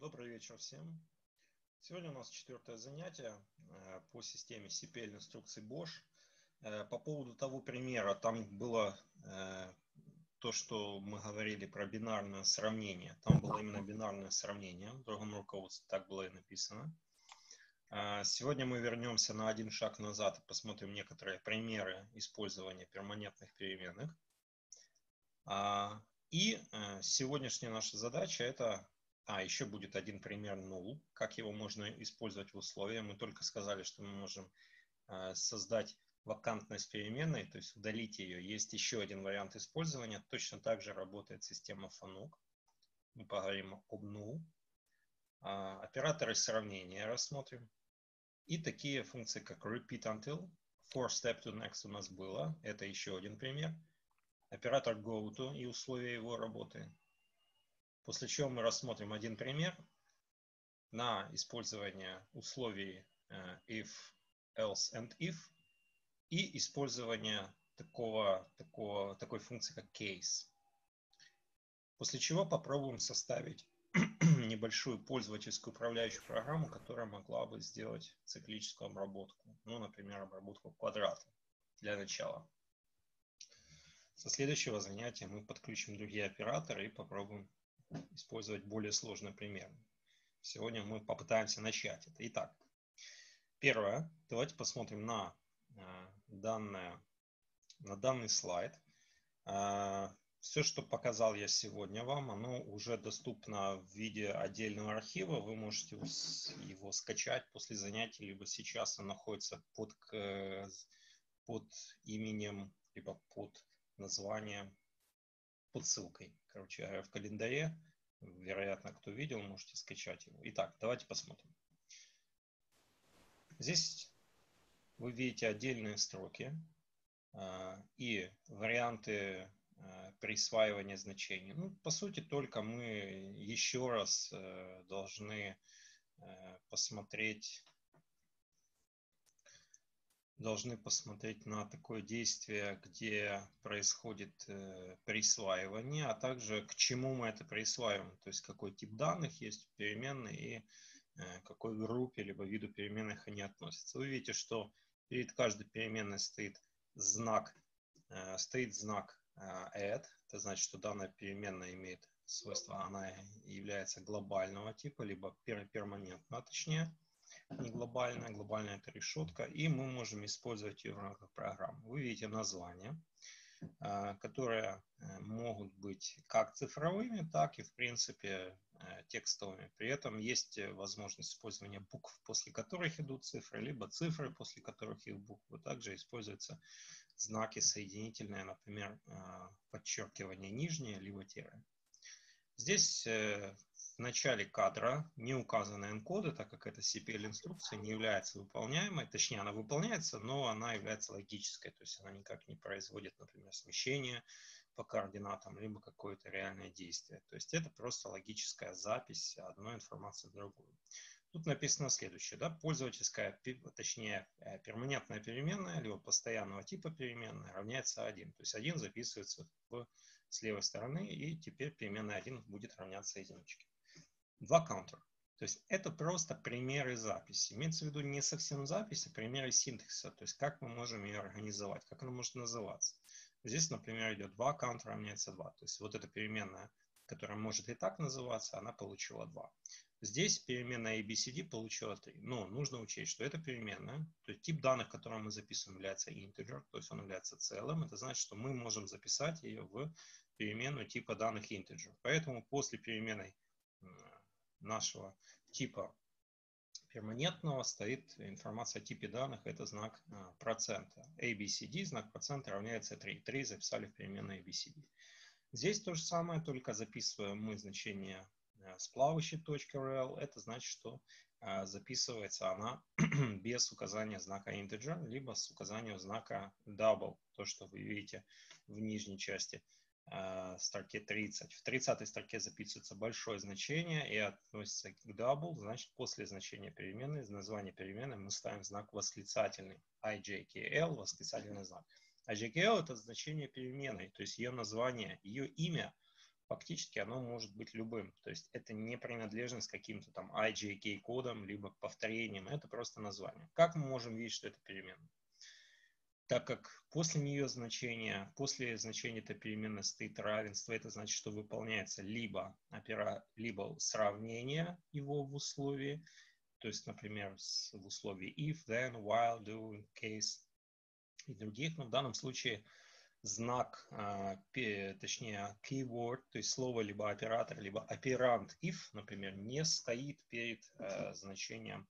Добрый вечер всем. Сегодня у нас четвертое занятие э, по системе CPL инструкций Bosch. Э, по поводу того примера, там было э, то, что мы говорили про бинарное сравнение. Там было именно бинарное сравнение, в другом руководстве так было и написано. Сегодня мы вернемся на один шаг назад и посмотрим некоторые примеры использования перманентных переменных. И сегодняшняя наша задача это а, еще будет один пример null, как его можно использовать в условиях. Мы только сказали, что мы можем э, создать вакантность переменной, то есть удалить ее. Есть еще один вариант использования. Точно так же работает система FANUC. Мы поговорим об null. А, операторы сравнения рассмотрим. И такие функции, как repeat until, for step to next у нас было. Это еще один пример. Оператор go to и условия его работы. После чего мы рассмотрим один пример на использование условий э, if, else and if и использование такого, такого, такой функции, как case. После чего попробуем составить небольшую пользовательскую управляющую программу, которая могла бы сделать циклическую обработку. Ну, например, обработку квадрата для начала. Со следующего занятия мы подключим другие операторы и попробуем использовать более сложный пример. Сегодня мы попытаемся начать это. Итак, первое, давайте посмотрим на, э, данное, на данный слайд. Э, Все, что показал я сегодня вам, оно уже доступно в виде отдельного архива. Вы можете его скачать после занятий, либо сейчас он находится под, под именем, либо под названием под ссылкой. Короче в календаре. Вероятно, кто видел, можете скачать его. Итак, давайте посмотрим. Здесь вы видите отдельные строки э, и варианты э, присваивания значений. Ну, по сути, только мы еще раз э, должны посмотреть должны посмотреть на такое действие, где происходит э, присваивание, а также к чему мы это присваиваем, то есть какой тип данных есть в переменной и э, какой группе либо виду переменных они относятся. Вы видите, что перед каждой переменной стоит знак, э, стоит знак э, add, это значит, что данная переменная имеет свойство, она является глобального типа, либо перманентно, точнее не глобальная, глобальная это решетка, и мы можем использовать ее в рамках программы. Вы видите названия, а, которые э, могут быть как цифровыми, так и, в принципе, э, текстовыми. При этом есть возможность использования букв, после которых идут цифры, либо цифры, после которых идут буквы. Также используются знаки соединительные, например, подчеркивание нижнее, либо тире. Здесь э, в начале кадра не указаны энкоды, так как эта CPL-инструкция не является выполняемой, точнее она выполняется, но она является логической, то есть она никак не производит, например, смещение по координатам, либо какое-то реальное действие. То есть это просто логическая запись одной информации в другую. Тут написано следующее, да, пользовательская, точнее, э, перманентная переменная, либо постоянного типа переменная равняется 1. То есть 1 записывается в, с левой стороны, и теперь переменная 1 будет равняться единичке два каунтера. То есть это просто примеры записи. Имеется в виду не совсем запись, а примеры синтаксиса. То есть как мы можем ее организовать, как она может называться. Здесь, например, идет 2 каунтера равняется 2. То есть вот эта переменная, которая может и так называться, она получила 2. Здесь переменная ABCD получила 3. Но нужно учесть, что это переменная, то есть тип данных, который мы записываем, является integer, то есть он является целым. Это значит, что мы можем записать ее в переменную типа данных integer. Поэтому после переменной нашего типа перманентного стоит информация о типе данных, это знак а, процента. ABCD, знак процента равняется 3. 3 записали в переменной ABCD. Здесь то же самое, только записываем мы значение а, с плавающей точкой rel. Это значит, что а, записывается она без указания знака integer, либо с указанием знака double, то, что вы видите в нижней части Э, строке 30. В 30 строке записывается большое значение и относится к double, значит после значения переменной, название переменной мы ставим знак восклицательный, ijkl, восклицательный знак. IJKL это значение переменной, то есть ее название, ее имя фактически оно может быть любым. То есть это не принадлежность каким-то там IJK кодом, либо повторением, это просто название. Как мы можем видеть, что это переменная? Так как после нее значение, после значения этой переменной стоит равенство, это значит, что выполняется либо, опера, либо сравнение его в условии, то есть, например, в условии if, then, while, do, in case и других, но в данном случае знак, а, точнее keyword, то есть слово либо оператор, либо оперант if, например, не стоит перед а, значением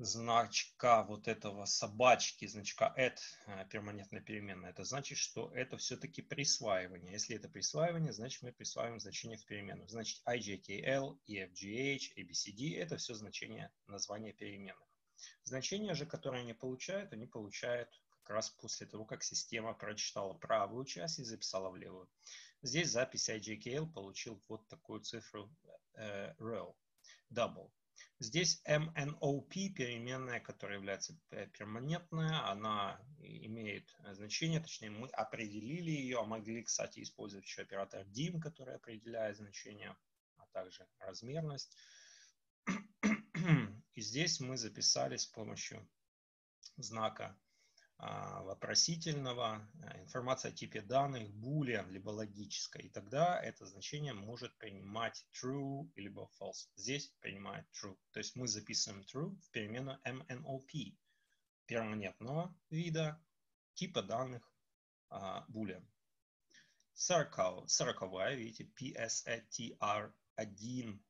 значка вот этого собачки, значка at, а, перманентная переменная, это значит, что это все-таки присваивание. Если это присваивание, значит мы присваиваем значение в переменную. Значит IJKL, EFGH, ABCD – это все значения названия переменных. Значения же, которые они получают, они получают раз после того, как система прочитала правую часть и записала в левую. Здесь запись IJKL получил вот такую цифру э, rel, double. Здесь MNOP, переменная, которая является э, перманентная, она имеет значение, точнее мы определили ее, а могли, кстати, использовать еще оператор DIM, который определяет значение, а также размерность. И здесь мы записали с помощью знака вопросительного, а, информация о типе данных, boolean, либо логическая. И тогда это значение может принимать true либо false. Здесь принимает true. То есть мы записываем true в переменную MNOP перманентного вида типа данных uh, boolean. Сороковая, видите, PSATR1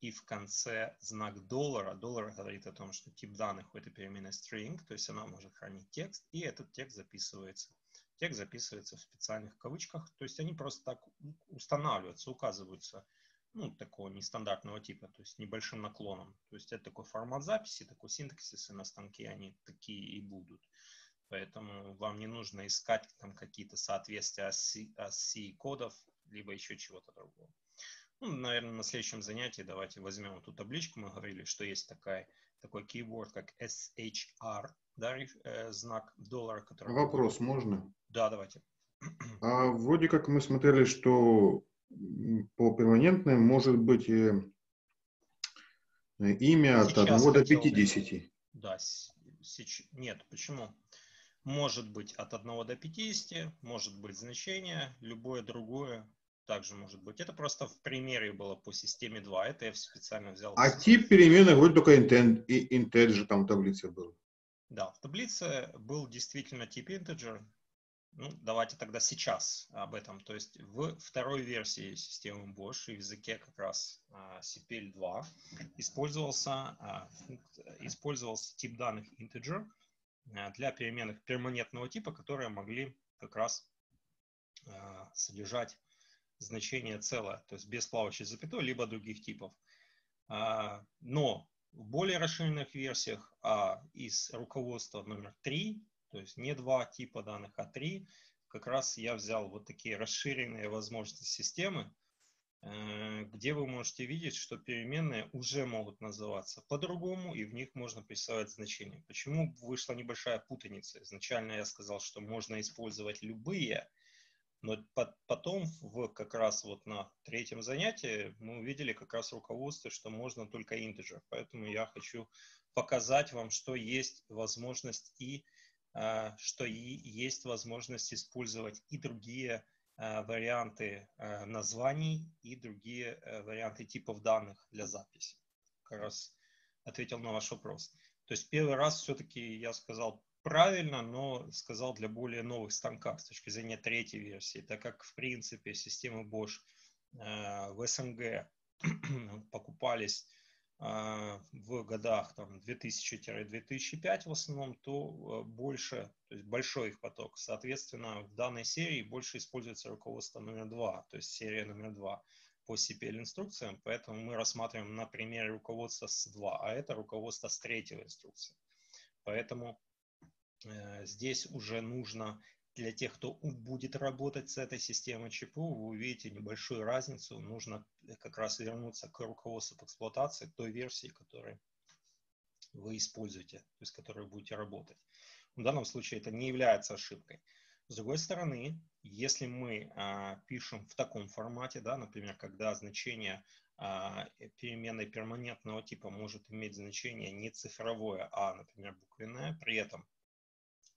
и в конце знак доллара. Доллар говорит о том, что тип данных у этой переменной string, то есть она может хранить текст, и этот текст записывается. Текст записывается в специальных кавычках, то есть они просто так устанавливаются, указываются, ну, такого нестандартного типа, то есть небольшим наклоном. То есть это такой формат записи, такой синтаксис, и на станке они такие и будут. Поэтому вам не нужно искать там какие-то соответствия оси кодов, либо еще чего-то другого. Ну, наверное, на следующем занятии давайте возьмем эту табличку. Мы говорили, что есть такая, такой keyword, как SHR, да, э, знак доллара, который... Вопрос можно? Да, давайте. А вроде как мы смотрели, что по перманентной может быть э, имя от Сейчас 1 до 50. Да, сейчас, нет, почему? Может быть от 1 до 50, может быть значение, любое другое также может быть. Это просто в примере было по системе 2. Это я специально взял. А тип перемены вроде только intent, integer там в таблице был. Да, в таблице был действительно тип integer. Ну, давайте тогда сейчас об этом. То есть в второй версии системы Bosch и в языке как раз uh, CPL2 использовался, uh, использовался тип данных integer uh, для переменных перманентного типа, которые могли как раз содержать значение целое, то есть без плавающей запятой, либо других типов. А, но в более расширенных версиях а из руководства номер 3, то есть не два типа данных, а три, как раз я взял вот такие расширенные возможности системы, э, где вы можете видеть, что переменные уже могут называться по-другому, и в них можно присваивать значения. Почему вышла небольшая путаница? Изначально я сказал, что можно использовать любые но потом, в, как раз вот на третьем занятии, мы увидели как раз руководство, что можно только integer. Поэтому я хочу показать вам, что есть возможность и а, что и есть возможность использовать и другие а, варианты а, названий, и другие варианты типов данных для записи. Как раз ответил на ваш вопрос. То есть первый раз все-таки я сказал правильно, но сказал для более новых станков с точки зрения третьей версии, так как в принципе системы Bosch э, в СНГ покупались э, в годах там 2000-2005 в основном, то э, больше, то есть большой их поток. Соответственно, в данной серии больше используется руководство номер два, то есть серия номер два по CPL инструкциям, поэтому мы рассматриваем на примере руководства с 2, а это руководство с третьего инструкции. Поэтому здесь уже нужно для тех, кто будет работать с этой системой ЧПУ, вы увидите небольшую разницу. Нужно э, как раз вернуться к руководству по эксплуатации, той версии, которой вы используете, то есть которой будете работать. В данном случае это не является ошибкой. С другой стороны, если мы а, пишем в таком формате, да, например, когда значение а, переменной перманентного типа может иметь значение не цифровое, а, например, буквенное, при этом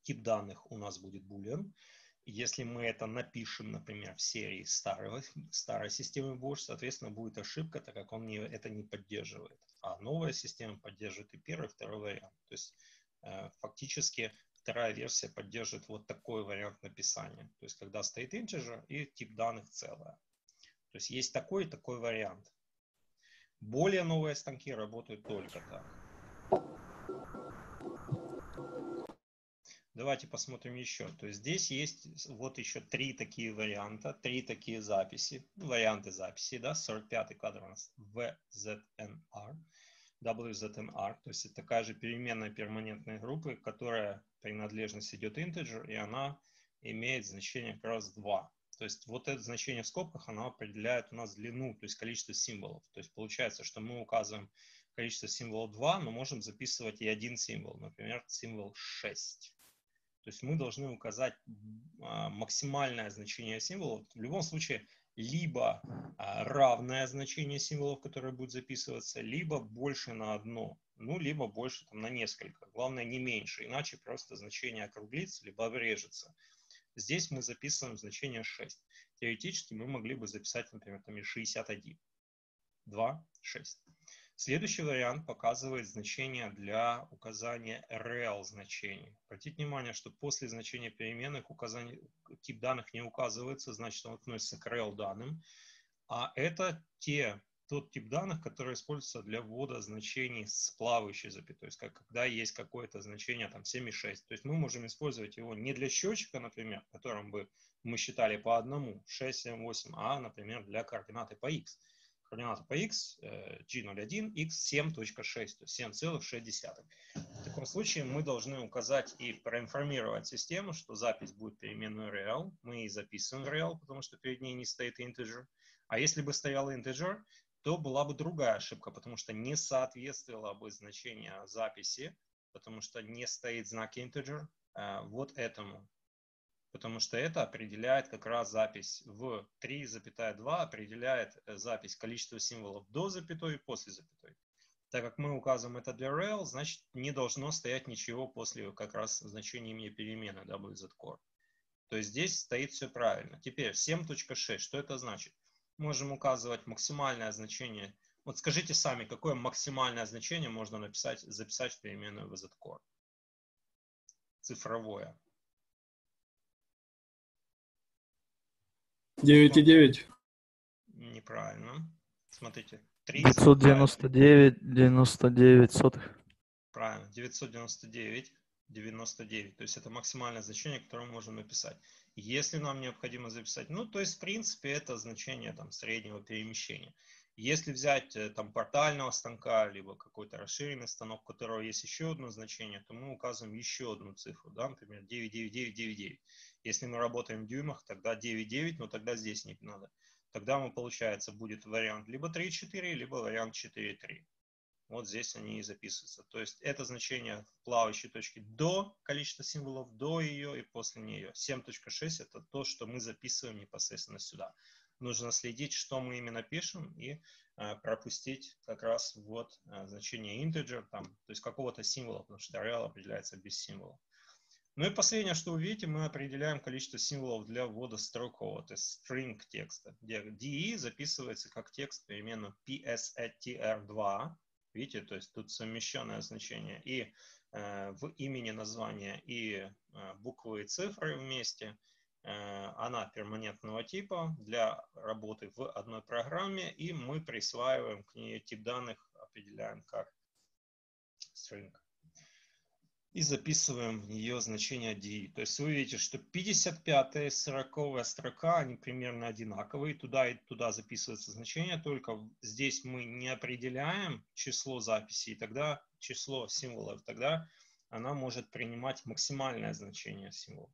тип данных у нас будет boolean, если мы это напишем, например, в серии старого, старой системы Bosch, соответственно, будет ошибка, так как он не, это не поддерживает. А новая система поддерживает и первый, и второй вариант. То есть э, фактически вторая версия поддерживает вот такой вариант написания. То есть когда стоит integer и тип данных целое. То есть есть такой и такой вариант. Более новые станки работают только так. Давайте посмотрим еще. То есть здесь есть вот еще три такие варианта, три такие записи, варианты записи, да, 45 квадрант VZNR, WZNR, то есть это такая же переменная перманентной группы, которая принадлежность идет integer, и она имеет значение как раз 2. То есть вот это значение в скобках, оно определяет у нас длину, то есть количество символов. То есть получается, что мы указываем количество символов 2, но можем записывать и один символ, например, символ 6. То есть мы должны указать а, максимальное значение символов. В любом случае, либо а, равное значение символов, которое будет записываться, либо больше на одно, ну, либо больше там, на несколько. Главное, не меньше, иначе просто значение округлится, либо обрежется. Здесь мы записываем значение 6. Теоретически мы могли бы записать, например, там и 61. 2, 6. Следующий вариант показывает значение для указания real значений. Обратите внимание, что после значения переменных указание, тип данных не указывается, значит он относится к real данным. А это те, тот тип данных, который используется для ввода значений с плавающей запятой. То есть когда есть какое-то значение там 7,6. То есть мы можем использовать его не для счетчика, например, которым бы мы считали по одному 6, 7, 8, а, например, для координаты по x координата по x g01 x 7.6, то есть 7,6. В таком случае мы должны указать и проинформировать систему, что запись будет переменной real. Мы и записываем real, потому что перед ней не стоит integer. А если бы стоял integer, то была бы другая ошибка, потому что не соответствовало бы значение записи, потому что не стоит знак integer э, вот этому потому что это определяет как раз запись в 3,2, определяет э, запись количества символов до запятой и после запятой. Так как мы указываем это для rel, значит не должно стоять ничего после как раз значения имени перемены WZ-core. То есть здесь стоит все правильно. Теперь 7.6, что это значит? Можем указывать максимальное значение. Вот скажите сами, какое максимальное значение можно написать, записать в переменную WZ-core? Цифровое. 9,9. Неправильно. Смотрите. 599, 99 сотых. Правильно. 999, 99. То есть это максимальное значение, которое мы можем написать. Если нам необходимо записать, ну, то есть, в принципе, это значение там среднего перемещения. Если взять э, там портального станка, либо какой-то расширенный станок, у которого есть еще одно значение, то мы указываем еще одну цифру, да, например, 99999. Если мы работаем в дюймах, тогда 9,9, но тогда здесь не надо. Тогда мы, получается, будет вариант либо 3,4, либо вариант 4,3. Вот здесь они и записываются. То есть это значение плавающей точке до количества символов, до ее и после нее. 7.6 это то, что мы записываем непосредственно сюда. Нужно следить, что мы именно пишем и э, пропустить как раз вот э, значение integer, там, то есть какого-то символа, потому что real определяется без символа. Ну и последнее, что увидите, мы определяем количество символов для ввода строкового, то есть string текста, где DE записывается как текст переменную PSATR2. Видите, то есть тут совмещенное значение и э, в имени названия, и э, буквы и цифры вместе. Э, она перманентного типа для работы в одной программе, и мы присваиваем к ней тип данных, определяем как string и записываем ее значение DE. То есть вы видите, что 55 и 40 строка, они примерно одинаковые. Туда и туда записывается значение, только здесь мы не определяем число записей, тогда число символов, тогда она может принимать максимальное значение символа.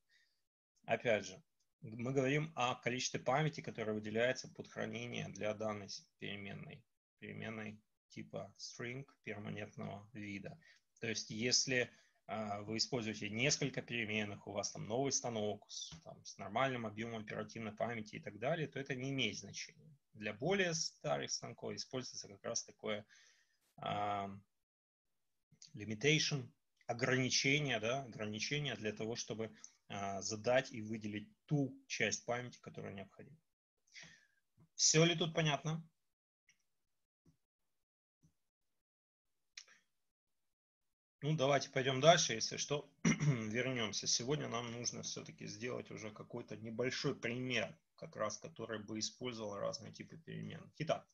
Опять же, мы говорим о количестве памяти, которое выделяется под хранение для данной переменной, переменной типа string перманентного вида. То есть если вы используете несколько переменных, у вас там новый станок с, там, с нормальным объемом оперативной памяти и так далее, то это не имеет значения. Для более старых станков используется как раз такое uh, limitation, ограничение, да, ограничение для того, чтобы uh, задать и выделить ту часть памяти, которая необходима. Все ли тут понятно? Ну, давайте пойдем дальше, если что, вернемся. Сегодня нам нужно все-таки сделать уже какой-то небольшой пример, как раз который бы использовал разные типы перемен. Итак,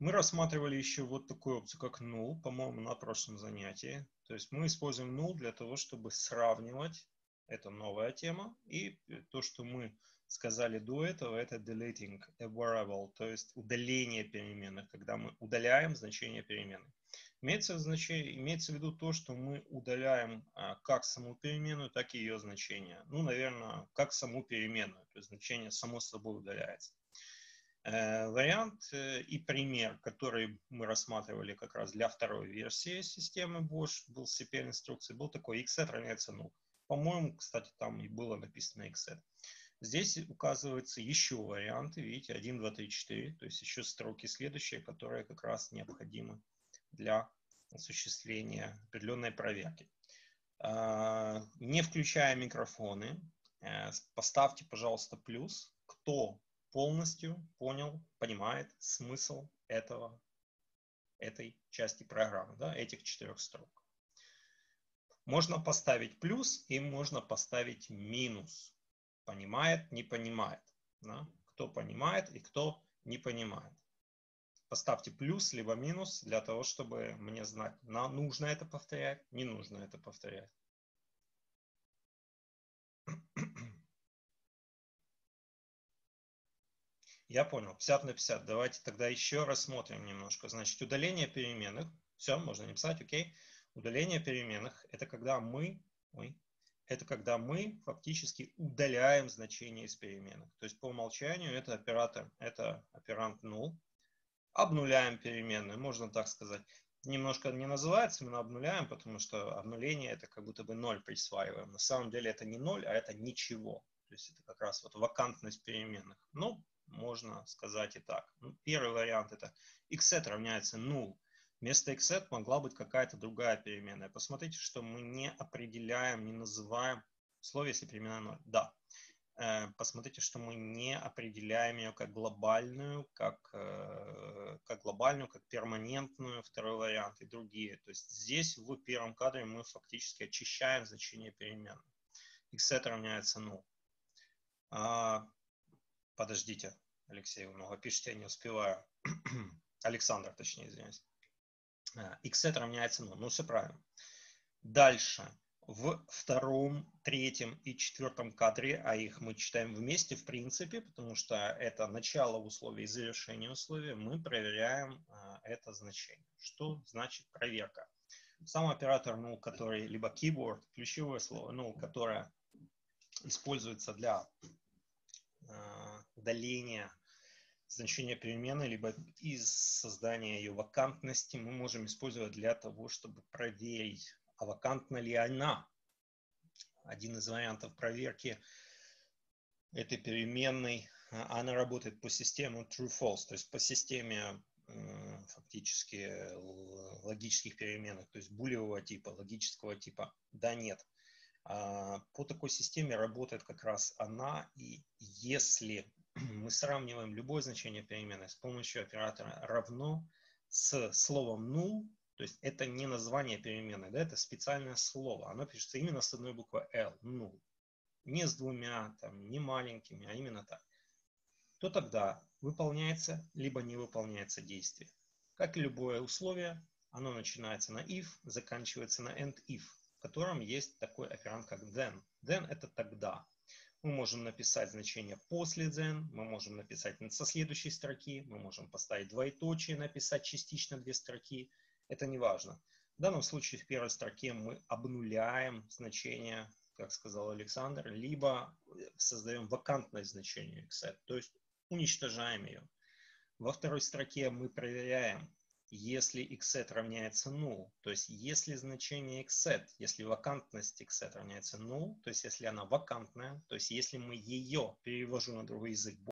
мы рассматривали еще вот такую опцию, как null, по-моему, на прошлом занятии. То есть мы используем null для того, чтобы сравнивать, это новая тема, и то, что мы сказали до этого, это deleting a variable, то есть удаление переменных, когда мы удаляем значение переменной. Имеется, значение, имеется в виду то, что мы удаляем а, как саму переменную, так и ее значение. Ну, наверное, как саму переменную, то есть значение само собой удаляется. Э, вариант э, и пример, который мы рассматривали как раз для второй версии системы Bosch, был CPL инструкции, был такой xset равняется 0. По-моему, кстати, там и было написано xset. Здесь указываются еще варианты, видите, 1, 2, 3, 4, то есть еще строки следующие, которые как раз необходимы для осуществления определенной проверки. А, не включая микрофоны, э, поставьте, пожалуйста, плюс, кто полностью понял, понимает смысл этого, этой части программы, да, этих четырех строк. Можно поставить плюс и можно поставить минус. Понимает, не понимает. Да? Кто понимает и кто не понимает поставьте плюс либо минус для того, чтобы мне знать, на, нужно это повторять, не нужно это повторять. Я понял, 50 на 50. Давайте тогда еще рассмотрим немножко. Значит, удаление переменных. Все, можно не писать, окей. Удаление переменных – это когда мы, ой, это когда мы фактически удаляем значение из переменных. То есть по умолчанию это оператор, это оперант null, обнуляем переменную, можно так сказать. Немножко не называется именно обнуляем, потому что обнуление это как будто бы ноль присваиваем. На самом деле это не ноль, а это ничего. То есть это как раз вот вакантность переменных. Ну, можно сказать и так. Ну, первый вариант это xset равняется null. Вместо xset могла быть какая-то другая переменная. Посмотрите, что мы не определяем, не называем слово, если переменная 0. Да, посмотрите, что мы не определяем ее как глобальную, как, э, как глобальную, как перманентную, второй вариант и другие. То есть здесь в первом кадре мы фактически очищаем значение переменной. xset равняется 0. А, подождите, Алексей, вы много пишете, я не успеваю. Александр, точнее, извиняюсь. xset э, равняется 0. Ну, все правильно. Дальше в втором, третьем и четвертом кадре, а их мы читаем вместе в принципе, потому что это начало условий и завершение условия, мы проверяем а, это значение. Что значит проверка? Сам оператор null, который, либо keyboard, ключевое слово null, которое используется для а, удаления значения перемены, либо из создания ее вакантности, мы можем использовать для того, чтобы проверить а вакантна ли она. Один из вариантов проверки этой переменной, а, она работает по системе true-false, то есть по системе фактически логических переменных, то есть булевого типа, логического типа да-нет. А, по такой системе работает как раз она, и если мы сравниваем любое значение переменной с помощью оператора равно с словом null, то есть это не название переменной, да, это специальное слово. Оно пишется именно с одной буквой L, ну, не с двумя, там, не маленькими, а именно так. То тогда выполняется, либо не выполняется действие. Как и любое условие, оно начинается на if, заканчивается на end if, в котором есть такой оперант, как then. Then это тогда. Мы можем написать значение после then, мы можем написать со следующей строки, мы можем поставить двоеточие, написать частично две строки – это не важно. В данном случае в первой строке мы обнуляем значение, как сказал Александр, либо создаем вакантное значение xset, то есть уничтожаем ее. Во второй строке мы проверяем, если xset равняется null, то есть если значение xset, если вакантность xset равняется null, то есть если она вакантная, то есть если мы ее, перевожу на другой язык,